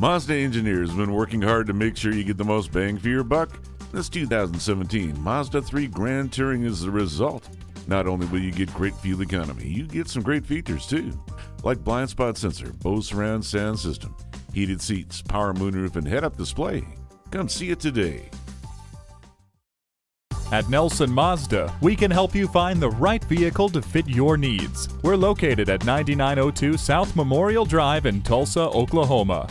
Mazda engineers have been working hard to make sure you get the most bang for your buck. This 2017 Mazda 3 Grand Touring is the result. Not only will you get great fuel economy, you get some great features too, like blind spot sensor, Bose surround sound system, heated seats, power moonroof, and head-up display. Come see it today. At Nelson Mazda, we can help you find the right vehicle to fit your needs. We're located at 9902 South Memorial Drive in Tulsa, Oklahoma.